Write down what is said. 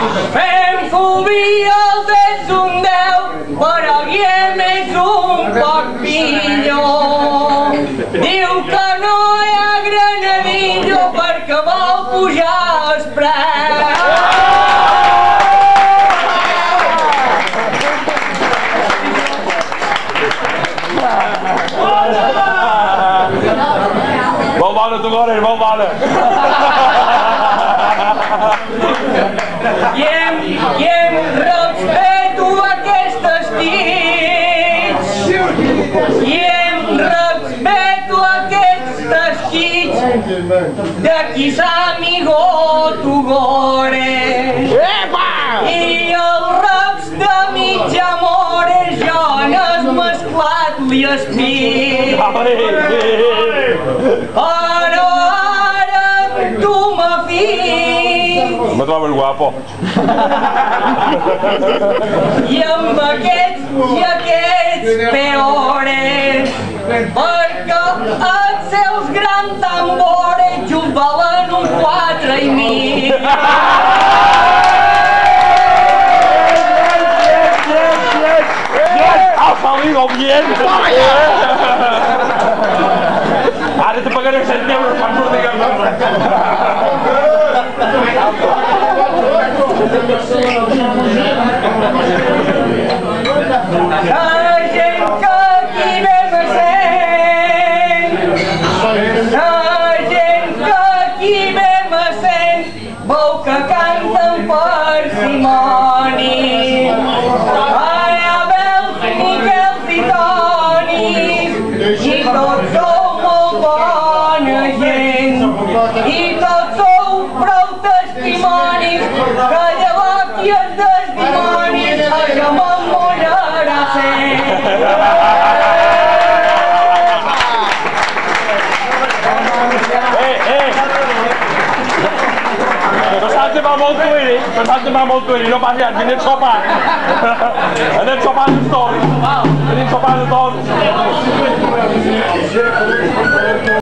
Em cubia el temps un deu, però Guillem és un poc millor. Diu que no hi ha granadillo perquè vol pujar els preus. Molt bona, tu, Tugores, molt bona. I hem, i hem respeto aquestes kits. I hem respeto aquestes kits de qui s'amigo tu gore. I els raps de mig amor jo n'has mesclat li espit. Però encontraba el guapo. Y un bucket, buckets peores. Perquè els seus grandes tambores juguen un 4 i mig. ¡Ha salido bien! ¡Ahora te pagaré o euros! Veu que canten per Simoni. Ai, Abels, Miquels i Tonis, i tots sou molt bona gent, i tots sou prou testimonis, que llavors qui això m'emmorarà sent. Mammon Twilly. Man hat eine Mammon Twilly. Nur man hat den Chopin. Und den Chopin ist tot. Den Chopin ist tot.